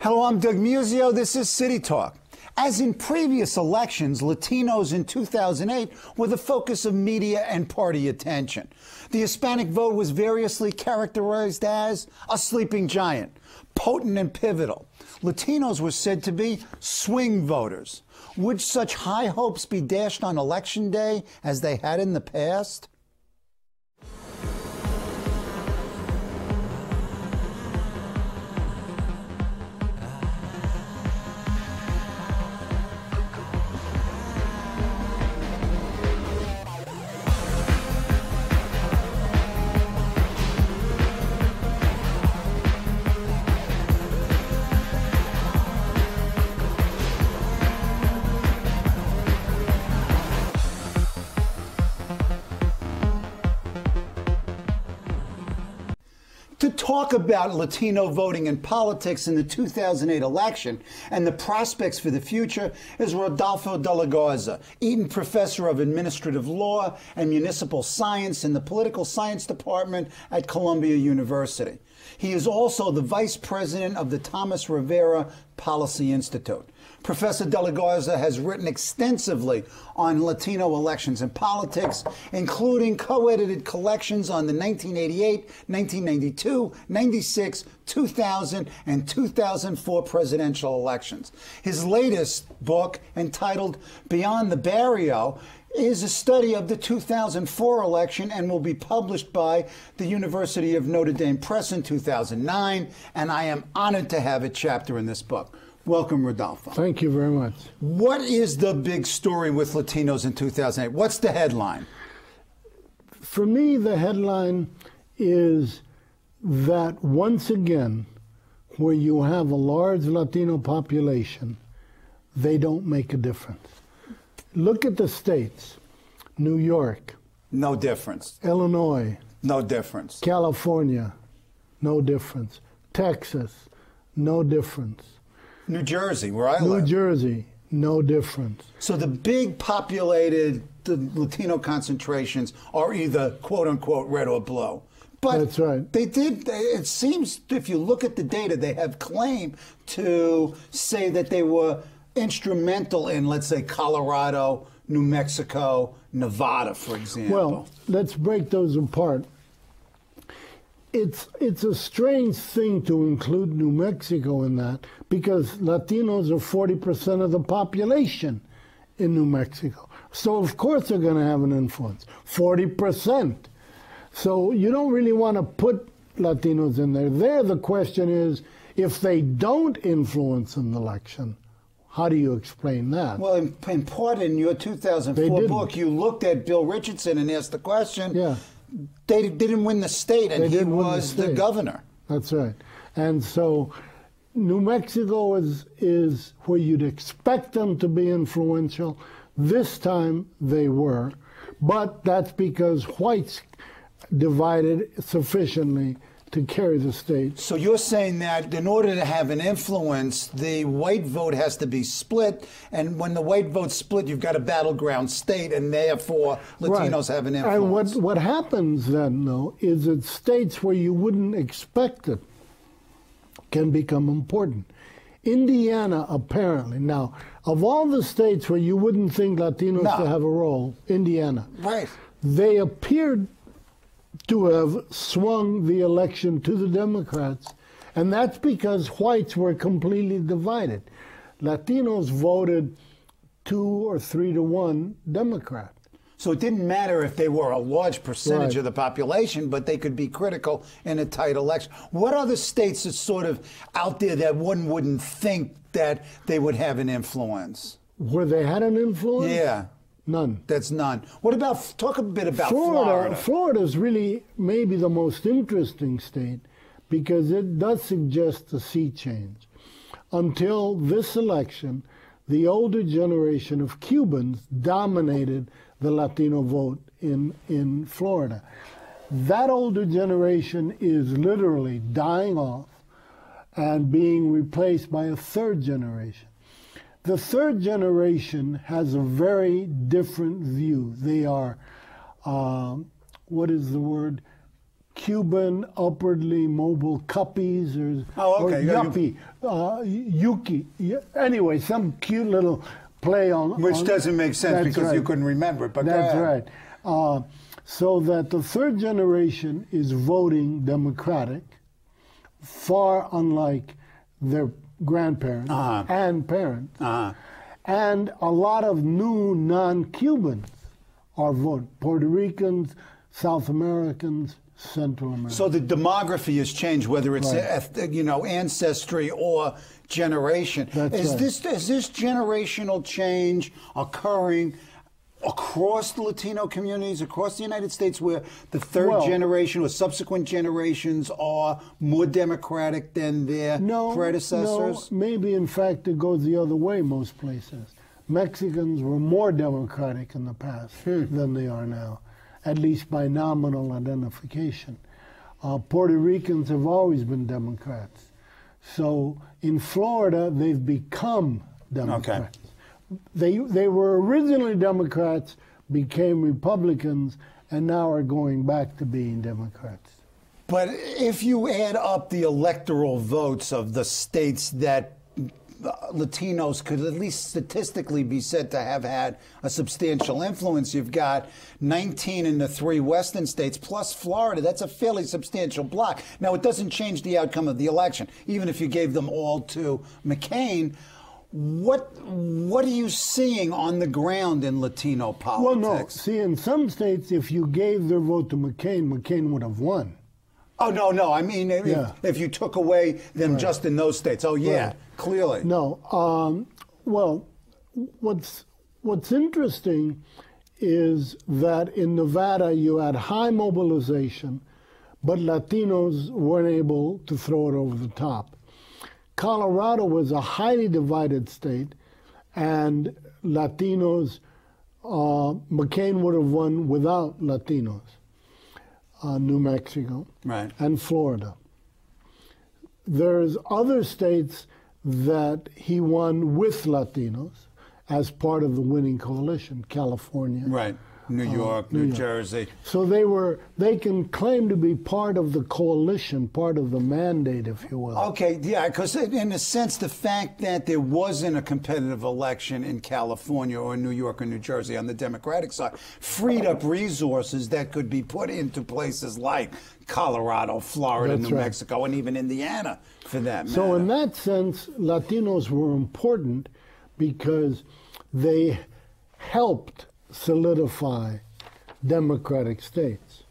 Hello, I'm Doug Muzzio. This is City Talk. As in previous elections, Latinos in 2008 were the focus of media and party attention. The Hispanic vote was variously characterized as a sleeping giant, potent and pivotal. Latinos were said to be swing voters. Would such high hopes be dashed on election day as they had in the past? Talk about Latino voting and politics in the 2008 election and the prospects for the future is Rodolfo de la Garza, Eaton Professor of Administrative Law and Municipal Science in the Political Science Department at Columbia University. He is also the Vice President of the Tomás Rivera Policy Institute. Professor De La Garza has written extensively on Latino elections and politics, including co edited collections on the 1988, 1992, 96, 2000, and 2004 presidential elections. His latest book, entitled Beyond the Barrio, is a study of the 2004 election and will be published by the University of Notre Dame Press in 2009. And I am honored to have a chapter in this book. Welcome, Rodolfo. Thank you very much. What is the big story with Latinos in 2008? What's the headline? For me, the headline is that once again, where you have a large Latino population, they don't make a difference. Look at the states New York, No difference. Illinois, No difference. California, no difference. Texas, no difference. New Jersey, where I New live. New Jersey, no difference. So the big populated the Latino concentrations are either quote unquote red or blue. But That's right. they did. they- It seems if you look at the data, they have claim to say that they were instrumental in, let's say, Colorado, New Mexico, Nevada, for example. Well, let's break those apart. It's it's a strange thing to include New Mexico in that because Latinos are forty percent of the population in New Mexico. So of course they're going to have an influence. Forty percent. So you don't really want to put Latinos in there. There, the question is, if they don't influence an election, how do you explain that? Well, in, in part, in your 2004 book, you looked at Bill Richardson and asked the question. Yeah. They didn't win the state, and he didn't the was the governor. That's right. And so New Mexico is is where you'd expect them to be influential. This time they were, but that's because whites divided sufficiently to carry the state. So you're saying that in order to have an influence, the white vote has to be split, and when the white vote's split, you've got a battleground state, and therefore Latinos have an influence. And what what happens then, though, is that states where you wouldn't expect it can become important. Indiana, apparently, now of all the states where you wouldn't think Latinos No. to have a role, Indiana, right. they appeared to have swung the election to the Democrats, and that's because whites were completely divided. Latinos voted two or three to one Democrat. So it didn't matter if they were a large percentage Right. of the population, but they could be critical in a tight election. What other states are sort of out there that one wouldn't think that they would have an influence? Where they had an influence? Yeah, None. that's none. What about talk a bit about Florida? Florida, is really maybe the most interesting state because it does suggest a sea change. Until this election, the older generation of Cubans dominated the Latino vote in, in Florida. That older generation is literally dying off and being replaced by a third generation. The third generation has a very different view. They are, um, what is the word? Cuban upwardly mobile cuppies or, oh, okay. or yuppie, uh, yuki. Anyway, some cute little play on. Which on, doesn't make sense because right. you couldn't remember it, but That's right. Uh, so that the third generation is voting Democratic, far unlike their grandparents uh-huh. and parents. Uh-huh. And a lot of new non Cubans are voting Puerto Ricans, South Americans, Central America. So the demography has changed, whether it's right. you know ancestry or generation. That's is right. this is this generational change occurring across the Latino communities across the United States, where the third well, generation or subsequent generations are more democratic than their no, predecessors? No, maybe in fact it goes the other way. Most places, Mexicans were more democratic in the past hmm. than they are now at least by nominal identification. Uh, Puerto Ricans have always been Democrats. So in Florida, they've become Democrats. Okay. They, they were originally Democrats, became Republicans, and now are going back to being Democrats. But if you add up the electoral votes of the states that uh, Latinos could at least statistically be said to have had a substantial influence. You've got 19 in the three western states plus Florida. That's a fairly substantial block. Now, it doesn't change the outcome of the election, even if you gave them all to McCain. What what are you seeing on the ground in Latino politics? Well, no. See, in some states, if you gave their vote to McCain, McCain would have won. Oh no, no. I mean, if, yeah. if you took away them right. just in those states, oh yeah, right. clearly. No. Um, well, what's what's interesting is that in Nevada you had high mobilization, but Latinos weren't able to throw it over the top. Colorado was a highly divided state, and Latinos, uh, McCain would have won without Latinos uh, New Mexico, right. and Florida. There's other states that he won with Latinos as part of the winning coalition, California, right, New uh, York, New, New York. Jersey. So they were they can claim to be part of the coalition, part of the mandate, if you will. Okay, yeah, because in a sense, the fact that there wasn't a competitive election in California or New York or New Jersey on the Democratic side freed up resources that could be put into places like Colorado, Florida, That's New right. Mexico, and even Indiana, for that matter. So in that sense, Latinos were important because they helped solidify Democratic states.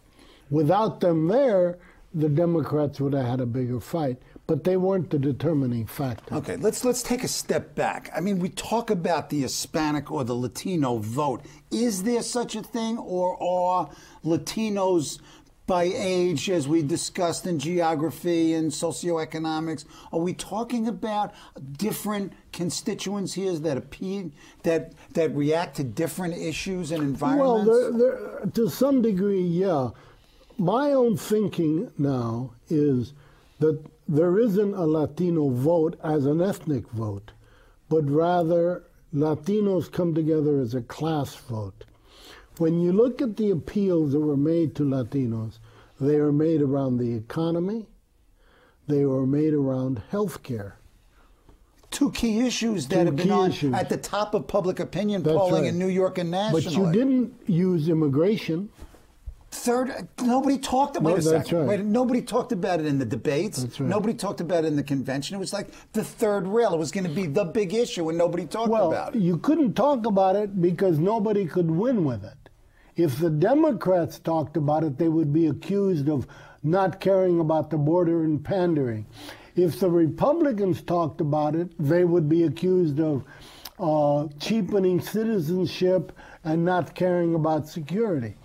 Without them there, the Democrats would have had a bigger fight, but they weren't the determining factor. Okay, let's let's take a step back. I mean, we talk about the Hispanic or the Latino vote. Is there such a thing, or are Latinos by age, as we discussed in geography and socioeconomics? Are we talking about different constituencies that appeal, that that react to different issues and environments? Well, they're, they're, to some degree, yeah. My own thinking now is that there isn't a Latino vote as an ethnic vote, but rather Latinos come together as a class vote. When you look at the appeals that were made to Latinos, they are made around the economy, they were made around health care. Two key issues that Two have been on issues. at the top of public opinion That's polling right. in New York and nationally. But you didn't use immigration. Third, nobody talked about No, it. that's right. Wait, nobody talked about it in the debates. That's right. Nobody talked about it in the convention. It was like the third rail. It was going to be the big issue, and nobody talked Well, about it. you couldn't talk about it because nobody could win with it. If the Democrats talked about it, they would be accused of not caring about the border and pandering. If the Republicans talked about it, they would be accused of uh, cheapening citizenship and not caring about security.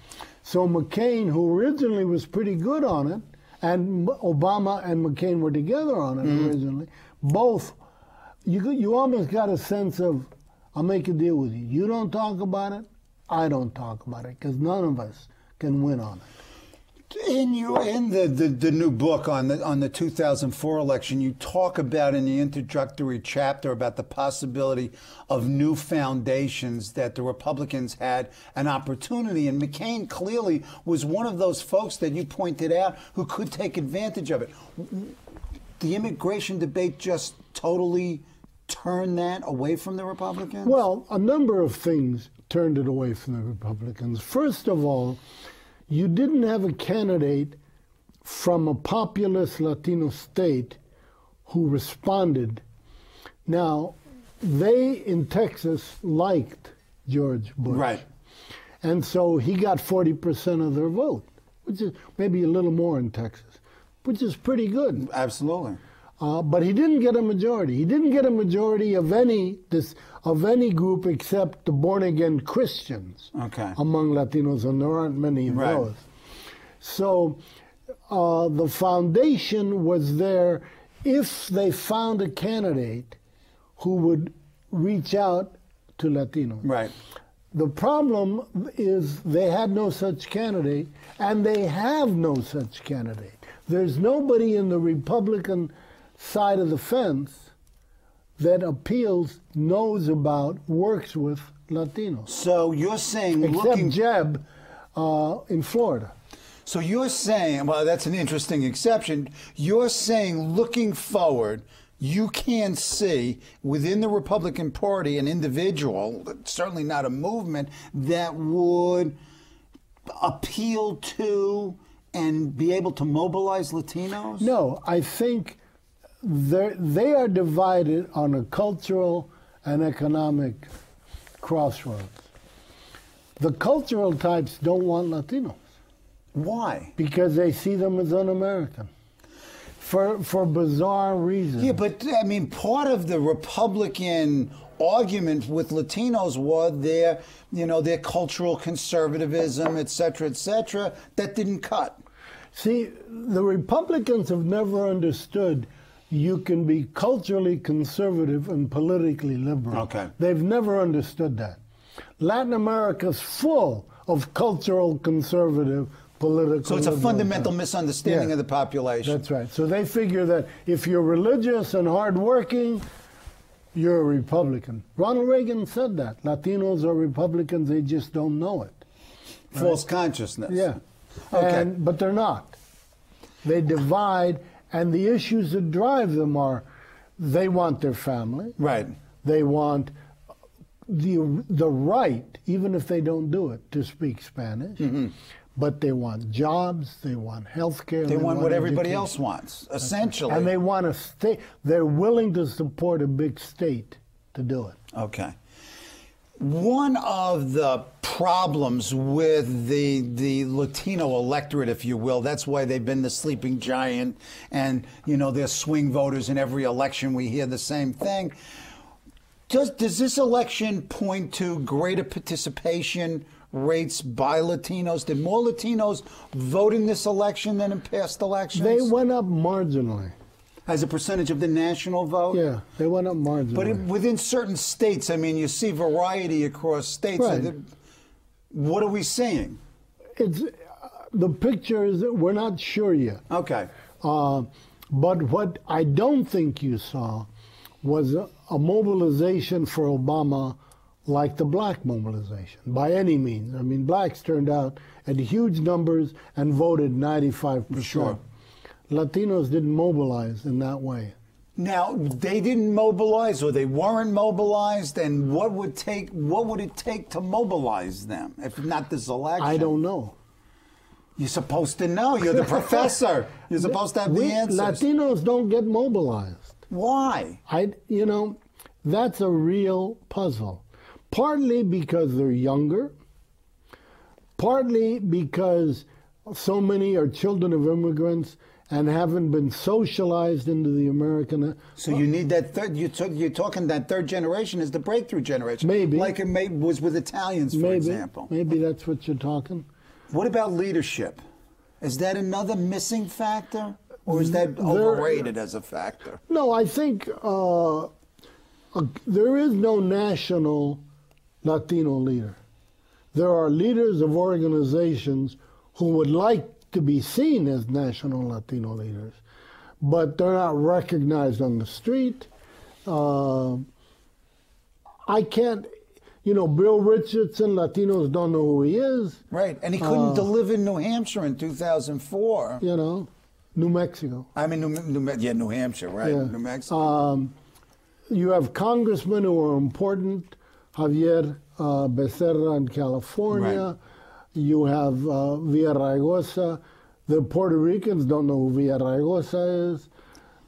So McCain, who originally was pretty good on it, and Obama and McCain were together on it Mm-hmm. originally, both, you, you almost got a sense of, I'll make a deal with you. You don't talk about it, I don't talk about it, because none of us can win on it. In you in the, the, the new book on the on the 2004 election, you talk about in the introductory chapter about the possibility of new foundations that the Republicans had an opportunity, and McCain clearly was one of those folks that you pointed out who could take advantage of it. The immigration debate just totally turned that away from the Republicans. Well, a number of things turned it away from the Republicans. First of all you didn't have a candidate from a populous Latino state who responded. Now, they in Texas liked George Bush. Right. And so he got 40% of their vote, which is maybe a little more in Texas, which is pretty good. Absolutely. Uh, but he didn't get a majority. He didn't get a majority of any this of any group except the born again Christians okay. among Latinos, and there aren't many of right. those. So uh, the foundation was there if they found a candidate who would reach out to Latinos. Right. The problem is they had no such candidate, and they have no such candidate. There's nobody in the Republican side of the fence that appeals, knows about, works with Latinos. So you're saying except looking... Jeb uh, in Florida. So you're saying, well, that's an interesting exception. You're saying, looking forward, you can see within the Republican Party an individual, certainly not a movement, that would appeal to and be able to mobilize Latinos? No, I think they are divided on a cultural and economic crossroads. The cultural types don't want Latinos. Why? Because they see them as un-American. For, for bizarre reasons. Yeah, but I mean, part of the Republican argument with Latinos was their, you know, their cultural conservatism, et cetera, et cetera, that didn't cut. See, the Republicans have never understood you can be culturally conservative and politically liberal. Okay. They've never understood that. Latin America's full of cultural conservative political. So it's a fundamental misunderstanding yeah, of the population. That's right. So they figure that if you're religious and hardworking, you're a Republican. Ronald Reagan said that. Latinos are Republicans, they just don't know it. False right? consciousness. Yeah. Okay. And, but they're not. They divide and the issues that drive them are they want their family. Right. They want the the right, even if they don't do it, to speak Spanish. Mm-hmm. But they want jobs, they want health care. They, they, want, want what everybody else wants, essentially. And they want to stay, they're willing to support a big state to do it. Okay. One of the problems with the the Latino electorate, if you will, that's why they've been the sleeping giant, and you know they're swing voters in every election. We hear the same thing. Does does this election point to greater participation rates by Latinos? Did more Latinos vote in this election than in past elections? They went up marginally as a percentage of the national vote? Yeah, they went up marginally. But it, within certain states, I mean, you see variety across states. Right. What are we seeing? It's the picture is that we're not sure yet. Okay. Uh, but what I don't think you saw was a, a mobilization for Obama like the black mobilization by any means. I mean, blacks turned out at huge numbers and voted 95%. Sure. Latinos didn't mobilize in that way. Now they didn't mobilize, or they weren't mobilized, and what would take? What would it take to mobilize them, if not this election? I don't know. You're supposed to know. You're the professor. You're supposed to have we, the answers. Latinos don't get mobilized. Why? I, you know, that's a real puzzle. Partly because they're younger. Partly because so many are children of immigrants and haven't been socialized into the American. So you need that third. You took, you're talking that third generation is the breakthrough generation. Maybe like it may, was with Italians, for maybe, example. Maybe that's what you're talking. What about leadership? Is that another missing factor, or is that there, overrated as a factor? No, I think uh, there is no national Latino leader. There are leaders of organizations who would like to be seen as national Latino leaders, but they're not recognized on the street. Uh, I can't, you know, Bill Richardson, Latinos don't know who he is. Right, and he couldn't Uh, in New Hampshire in 2004. You know, New Mexico. I mean, New, New, yeah, New Hampshire, right? Yeah. New Mexico. Um, you have congressmen who are important, Javier uh, Becerra in California. Right. You have uh, Villaraigosa. The Puerto Ricans don't know who Villaraigosa is.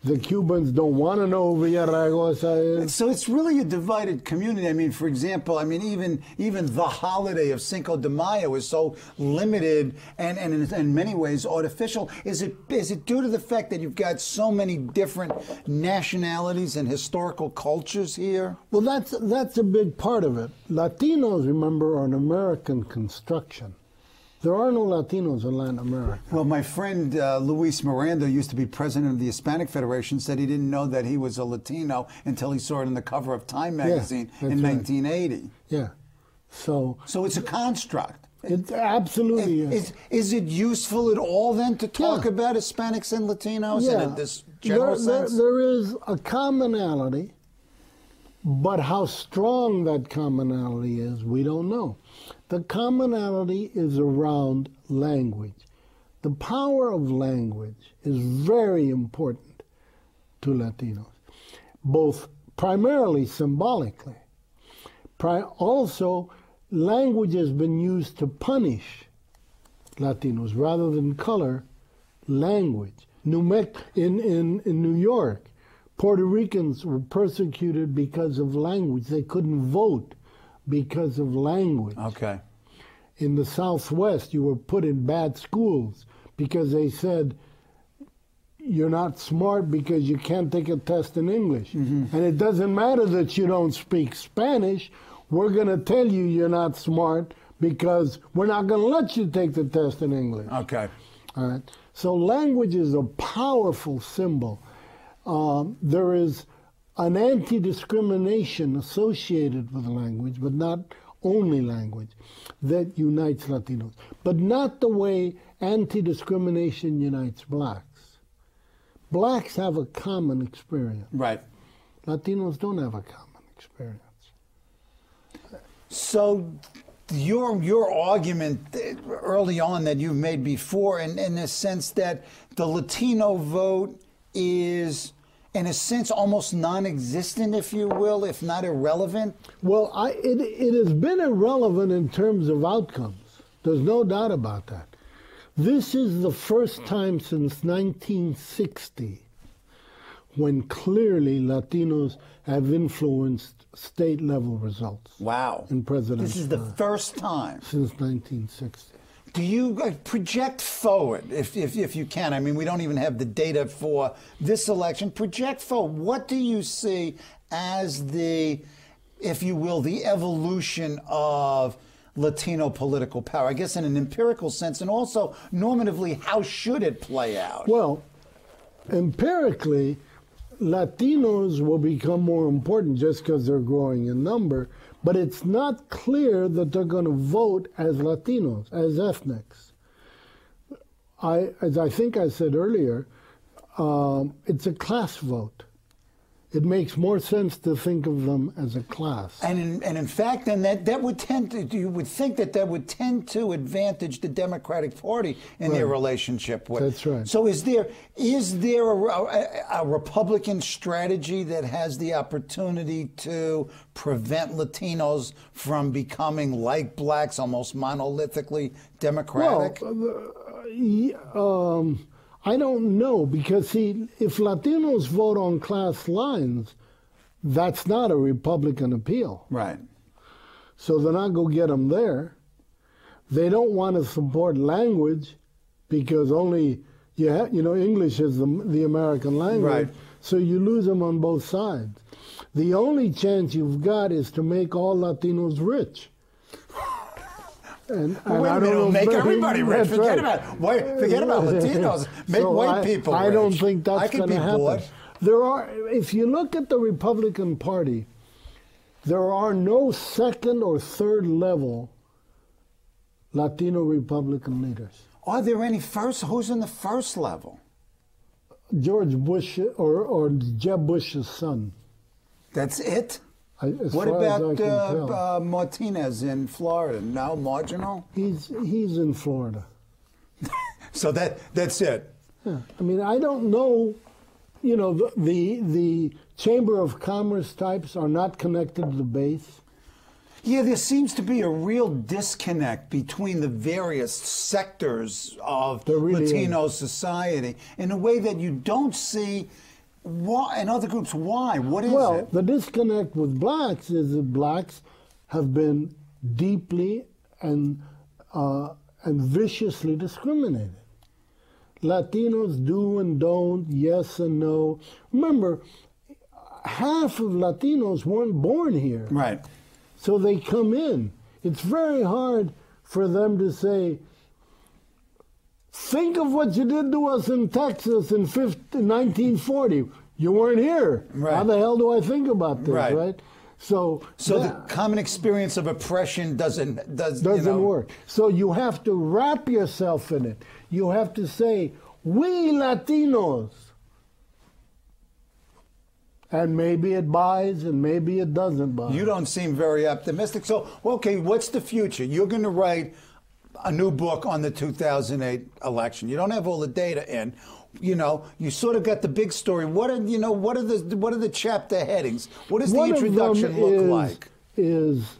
The Cubans don't want to know who Villaraigosa is. Uh, so it's really a divided community. I mean, for example, I mean, even even the holiday of Cinco de Mayo is so limited and, and in, in many ways artificial. Is it is it due to the fact that you've got so many different nationalities and historical cultures here? Well, that's that's a big part of it. Latinos, remember, are an American construction. There are no Latinos in Latin America. Well, my friend uh, Luis Miranda used to be president of the Hispanic Federation. Said he didn't know that he was a Latino until he saw it on the cover of Time magazine that's in right. 1980. Yeah. So So it's a construct. it absolutely is. Is, is it useful at all then to talk Yeah. about Hispanics and Latinos in this general there- sense? there is a commonality, but how strong that commonality is, we don't know. The commonality is around language. The power of language is very important to Latinos, both primarily symbolically. Also, language has been used to punish Latinos rather than color language. New in, in, in New York, Puerto Ricans were persecuted because of language. They couldn't vote because of language. okay. In the Southwest, you were put in bad schools because they said you're not smart because you can't take a test in English. And it doesn't matter that you don't speak Spanish. We're going to tell you you're not smart because we're not going to let you take the test in English. Okay. All right. So language is a powerful symbol. Um, there is an anti-discrimination associated with language, but not only language, that unites Latinos. But not the way anti-discrimination unites blacks. Blacks have a common experience. Right. Latinos don't have a common experience. So your your argument early on that you've made before, in, in the sense that the Latino vote is, in a sense, almost non-existent, if you will, if not irrelevant. Well, I, it, it has been irrelevant in terms of outcomes. There's no doubt about that. This is the first time since 1960 when clearly Latinos have influenced state level results Wow. in presidential This is the first time. since 1960. Do you uh, project forward, if, if, if you can? I mean, we don't even have the data for this election. Project forward. What do you see as the, if you will, the evolution of Latino political power? I guess in an empirical sense, and also normatively, how should it play out? Well, empirically, Latinos will become more important just because they're growing in number, but it's not clear that they're going to vote as Latinos, as ethnics. I, as I think I said earlier, um, it's a class vote. It makes more sense to think of them as a class. And in, and in fact, then that, that would tend to, you would think that that would tend to advantage the Democratic Party in their relationship with. That's right. So is there is there a, a, a Republican strategy that has the opportunity to prevent Latinos from becoming like blacks, almost monolithically Democratic? Ye- um, I don't know because see, if Latinos vote on class lines, that's not a Republican appeal. right. So they're not going to get them there. They don't want to support language because only you ha- you know English is the, the American language. Right. So you lose them on both sides. The only chance you've got is to make all Latinos rich. And, and I don't know make very- everybody rich. Forget right. about white, forget about Latinos. Make So white I- people I don't think that's going to happen. bought. There are, if you look at the Republican Party, there are no second or third level Latino Republican leaders. Are there any first? Who's in the first level? George Bush or, or Jeb Bush's son. That's it? I, What far as I about uh, uh, Martinez in Florida? Now marginal? he's, he's in Florida. So that that's it. Yeah. I mean, I don't know. You know, the, the the Chamber of Commerce types are not connected to the base. Yeah, there seems to be a real disconnect between the various sectors of really Latino society in a way that you don't see why in other groups. Why? What is well, it? the disconnect with blacks is that blacks have been deeply and uh, and viciously discriminated. Latinos do and don't, yes and no. Remember, half of Latinos weren't born here. Right. So they come in. It's very hard for them to say, think of what you did to us in Texas in 50, 1940. You weren't here. Right. How the hell do I think about this, Right. right? So, So that the common experience of oppression doesn't does, doesn't know- work. So you have to wrap yourself in it. You have to say, we Latinos. And maybe it buys and maybe it doesn't buy. You don't seem very optimistic. So, okay, what's the future? You're going to write a new book on the 2008 election. You don't have all the data in. You know, you sort of got the big story. What are you know? What are the what are the chapter headings? What does the One of them introduction look is, like? Is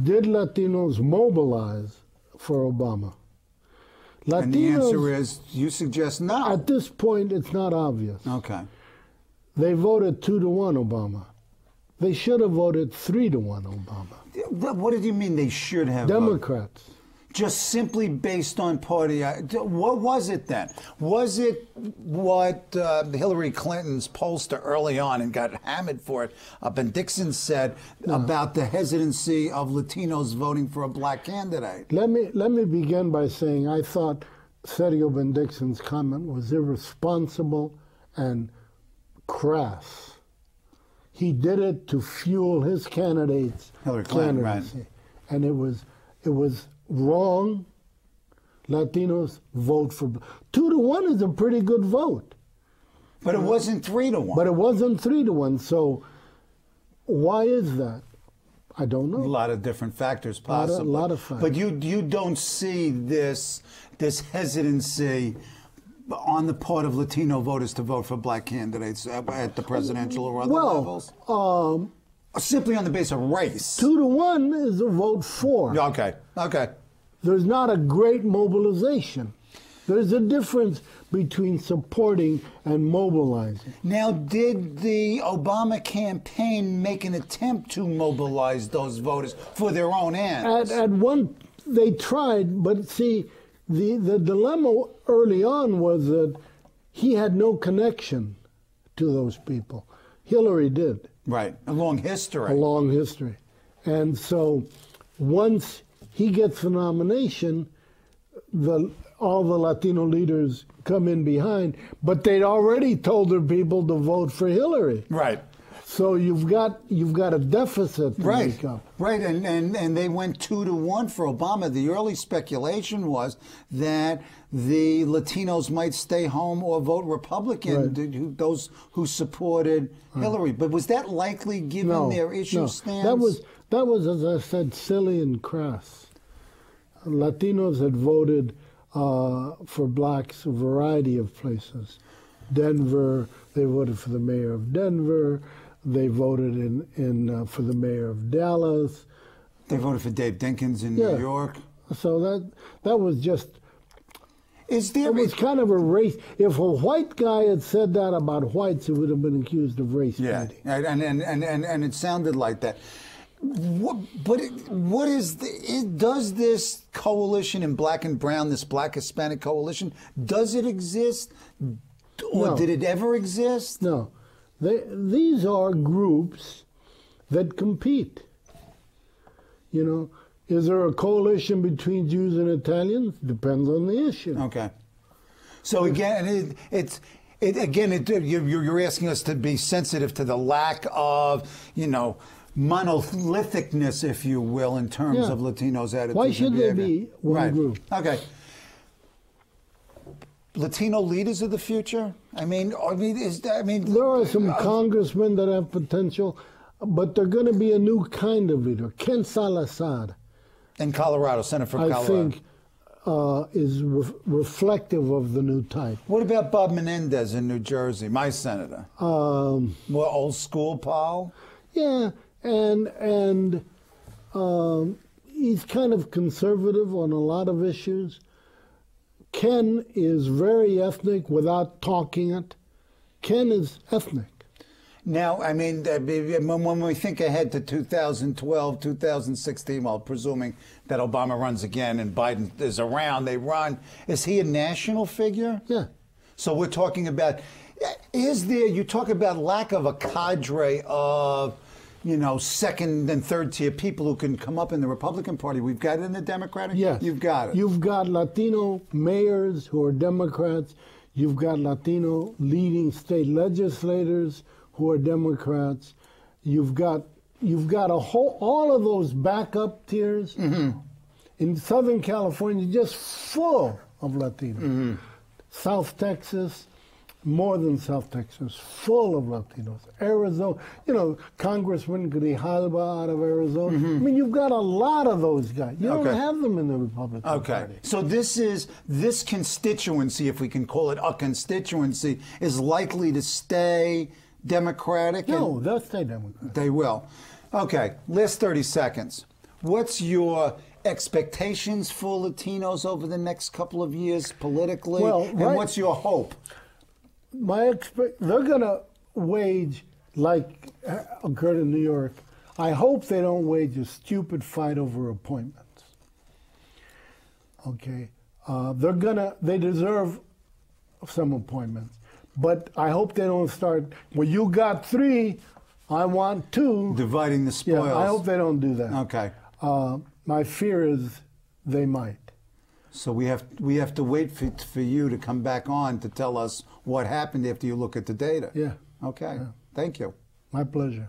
did Latinos mobilize for Obama? Latinos, And the answer is, you suggest no. at this point, it's not obvious. Okay. They voted two to one Obama. They should have voted three to one Obama. What did you mean they should have? voted? Just simply based on party. What was it then? Was it what uh, Hillary Clinton's pollster early on and got hammered for it? Uh, Bendixen said about the hesitancy of Latinos voting for a black candidate. Let me let me begin by saying I thought Sergio Bendixen's comment was irresponsible and crass. He did it to fuel his candidate's Hillary Clinton, right. candidacy, and it was it was wrong. Latinos vote for two to one is a pretty good vote, But it wasn't three to one. but it wasn't three to one. So why is that? I don't know. a lot of different factors Lot of- possible. lot of factors. But you you don't see this this hesitancy on the part of Latino voters to vote for black candidates at, the presidential or other Well, levels? um, Simply on the basis of race. two to one is a vote for. Okay. Okay. There's not a great mobilization. There's a difference between supporting and mobilizing. Now, did the Obama campaign make an attempt to mobilize those voters for their own At, ends? at one, they tried, but see, the, the dilemma early on was that he had no connection to those people. Hillary did, right. A long history. a long history. And so once he gets the nomination, the, all the Latino leaders come in behind, but they'd already told their people to vote for Hillary. right. So you've got you've got a deficit to Right. make up. Right. And, and, and they went two to one for Obama. The early speculation was that the Latinos might stay home or vote Republican, Right. who- those who supported Hillary. But was that likely given No, their issue no. stance? That was that was, as I said, silly and crass. Latinos had voted uh, for blacks a variety of places. Denver, they voted for the mayor of Denver. They voted in, in uh, for the mayor of Dallas. They voted for Dave Dinkins in Yeah. New York. So that that was just Is there it was kind of a race. If a white guy had said that about whites, it would have been accused of race Yeah, baiting. and and, and, and, and and it sounded like that. What, but it, what is the, it, does this coalition in black and brown, this black Hispanic coalition, does it exist, or No. did it ever exist? No, they, these are groups that compete. You know, is there a coalition between Jews and Italians? Depends on the issue. Okay. So again, it, it's. It, again, it, you're, you're asking us to be sensitive to the lack of, you know, monolithicness, if you will, in terms Yeah. of Latinos' attitudes. Why should there be one right. group? Okay. Latino leaders of the future? I mean, I mean, is that, I mean, There are some uh, congressmen that have potential, but they're going to be a new kind of leader. Ken Salazar, in Colorado, Senator from I Colorado. think, uh, is re- reflective of the new type. What about Bob Menendez in New Jersey, my senator? Um, More old school, Paul. yeah, and and um, he's kind of conservative on a lot of issues. Ken is very ethnic without talking it. Ken is ethnic. Now, I mean, when when we think ahead to 2012, 2016, well, presuming that Obama runs again and Biden is around, they run. Is he a national figure? Yeah. So we're talking about, is there, you talk about lack of a cadre of, you know, second and third tier people who can come up in the Republican Party. We've got it in the Democratic? Yes. You've got it. You've got Latino mayors who are Democrats. You've got Latino leading state legislators who are Democrats. You've got you've got a whole all of those backup tiers Mm-hmm. in Southern California just full of Latinos. Mm-hmm. South Texas, more than South Texas, full of Latinos. Arizona, you know, Congressman Grijalva out of Arizona. Mm-hmm. I mean, you've got a lot of those guys. You. Okay. don't have them in the Republican Okay. Party. So this is this constituency, if we can call it a constituency, is likely to stay Democratic. and- No, they'll stay Democrat. They will. Okay, last 30 seconds. What's your expectations for Latinos over the next couple of years politically? Well, and right- what's your hope? My expect they're going to wage like uh, occurred in New York. I hope they don't wage a stupid fight over appointments. Okay, uh, they're gonna they deserve some appointments, but I hope they don't start. Well, you got three, I want two. Dividing the spoils. Yeah. I hope they don't do that. Okay. Uh, my fear is they might. So we have we have to wait for, for you to come back on to tell us what happened after you look at the data. Yeah. Okay. Thank you. My pleasure.